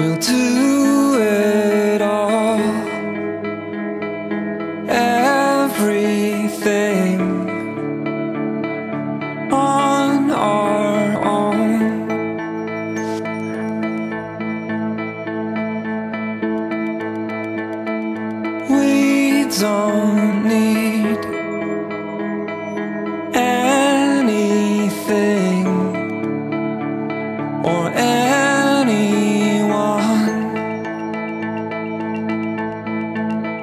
We'll do it all. Every